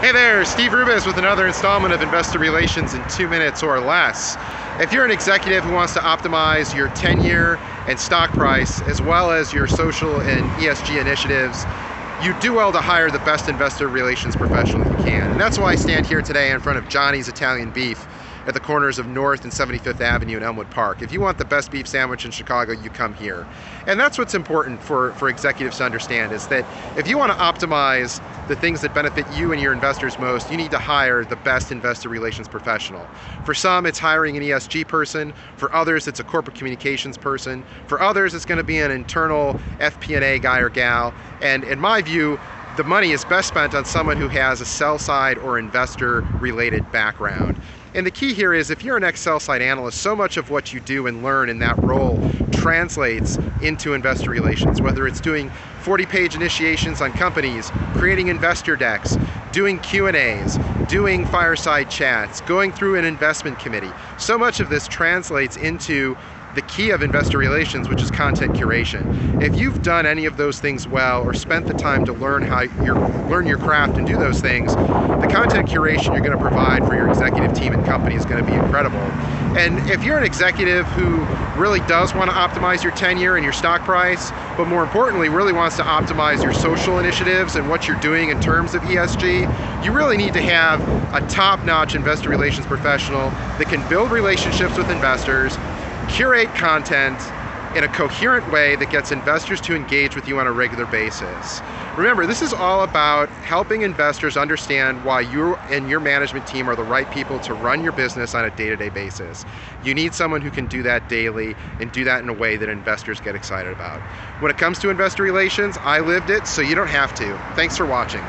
Hey there, Steve Rubis with another installment of Investor Relations in two minutes or less. If you're an executive who wants to optimize your tenure and stock price, as well as your social and ESG initiatives, you do well to hire the best investor relations professional you can. And that's why I stand here today in front of Johnny's Italian Beef at the corners of North and 75th Avenue in Elmwood Park. If you want the best beef sandwich in Chicago, you come here. And that's what's important for, for executives to understand is that if you want to optimize the things that benefit you and your investors most, you need to hire the best investor relations professional. For some, it's hiring an ESG person. For others, it's a corporate communications person. For others, it's going to be an internal FP&A guy or gal. And in my view, the money is best spent on someone who has a sell side or investor related background. And the key here is if you're an Excel side analyst, so much of what you do and learn in that role translates into investor relations, whether it's doing 40 page initiations on companies, creating investor decks, doing Q&As, doing fireside chats, going through an investment committee. So much of this translates into the key of investor relations, which is content curation. If you've done any of those things well or spent the time to learn how you learn your craft and do those things, the content curation you're going to provide for your executive team and company is going to be incredible. And if you're an executive who really does want to optimize your tenure and your stock price, but more importantly, really wants to optimize your social initiatives and what you're doing in terms of ESG, you really need to have a top-notch investor relations professional that can build relationships with investors, curate content in a coherent way that gets investors to engage with you on a regular basis. Remember, this is all about helping investors understand why you and your management team are the right people to run your business on a day-to-day basis. You need someone who can do that daily and do that in a way that investors get excited about. When it comes to investor relations, I lived it, so you don't have to. Thanks for watching.